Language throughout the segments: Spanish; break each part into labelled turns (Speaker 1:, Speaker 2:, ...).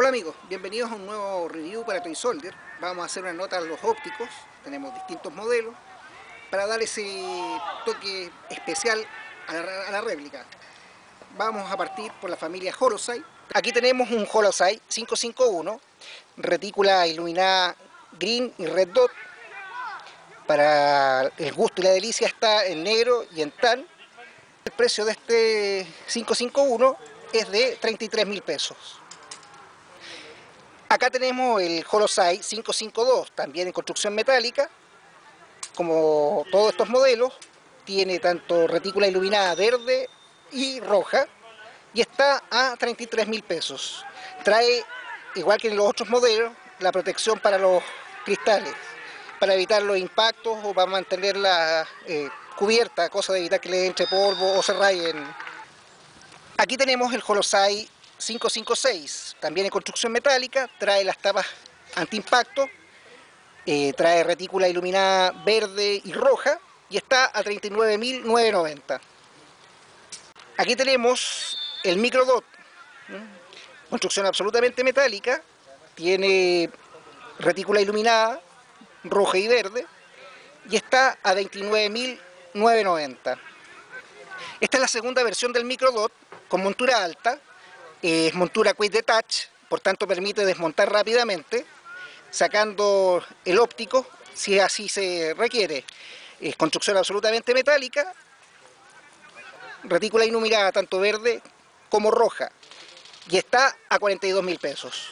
Speaker 1: Hola amigos, bienvenidos a un nuevo review para Toy Soldier. Vamos a hacer una nota a los ópticos, tenemos distintos modelos, para dar ese toque especial a la, a la réplica. Vamos a partir por la familia Holosai. Aquí tenemos un Holosai 551, retícula iluminada green y red dot. Para el gusto y la delicia está en negro y en tan. El precio de este 551 es de 33 mil pesos. Acá tenemos el Holosai 552, también en construcción metálica. Como todos estos modelos, tiene tanto retícula iluminada verde y roja y está a 33 mil pesos. Trae, igual que en los otros modelos, la protección para los cristales, para evitar los impactos o para mantenerla eh, cubierta, cosa de evitar que le entre polvo o se rayen. Aquí tenemos el Holosai 556, también en construcción metálica, trae las tapas antiimpacto, eh, trae retícula iluminada verde y roja y está a 39.990. Aquí tenemos el Microdot, construcción absolutamente metálica, tiene retícula iluminada roja y verde y está a 29.990. Esta es la segunda versión del Microdot con montura alta, es montura Quick Detach, por tanto permite desmontar rápidamente, sacando el óptico si así se requiere. Es construcción absolutamente metálica, retícula iluminada tanto verde como roja, y está a 42 mil pesos.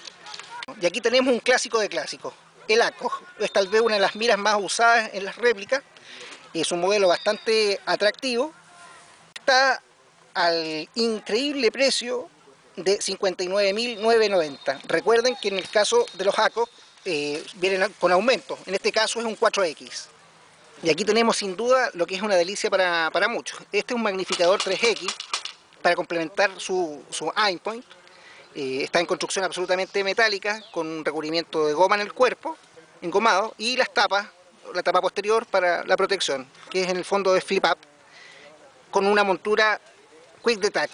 Speaker 1: Y aquí tenemos un clásico de clásicos, el ACO. Es tal vez una de las miras más usadas en las réplicas, es un modelo bastante atractivo, está al increíble precio de 59.990. Recuerden que en el caso de los ACO eh, vienen con aumento, en este caso es un 4X. Y aquí tenemos sin duda lo que es una delicia para, para muchos. Este es un magnificador 3X para complementar su, su. Eh, está en construcción absolutamente metálica, con un recubrimiento de goma en el cuerpo, engomado, y las tapas, la tapa posterior para la protección, que es en el fondo de flip up, con una montura quick detach,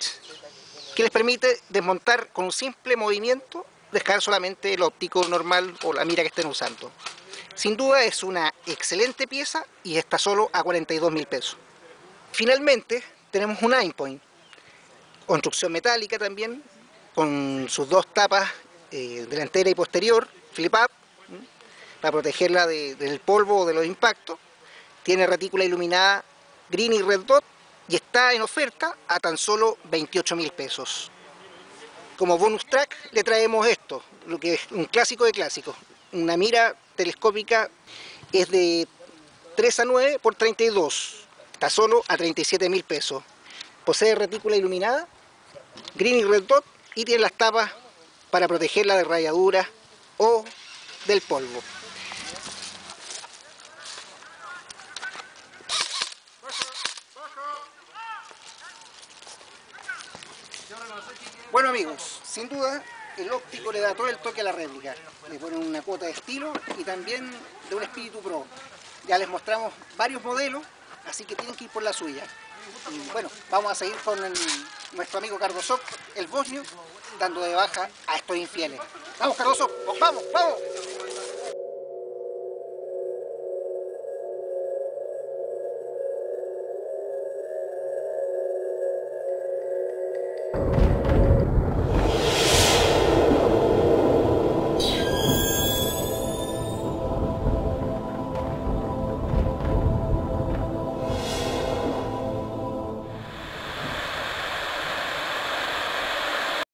Speaker 1: que les permite desmontar con un simple movimiento, dejar solamente el óptico normal o la mira que estén usando. Sin duda es una excelente pieza y está solo a 42 mil pesos. Finalmente tenemos un aimpoint, construcción metálica también, con sus dos tapas eh, delantera y posterior, flip up, para protegerla de, del polvo o de los impactos. Tiene retícula iluminada green y red dot y está en oferta a tan solo 28 mil pesos. Como bonus track le traemos esto, lo que es un clásico de clásicos, una mira telescópica es de 3 a 9 por 32, está solo a 37 mil pesos. Posee retícula iluminada, green y red dot y tiene las tapas para protegerla de rayaduras o del polvo. Bueno amigos, sin duda el óptico le da todo el toque a la réplica. Le ponen una cuota de estilo y también de un espíritu pro. Ya les mostramos varios modelos, así que tienen que ir por la suya. Y bueno, vamos a seguir con nuestro amigo Cardoso, el bosnio, dando de baja a estos infieles. ¡Vamos Cardoso! ¡Vamos, vamos!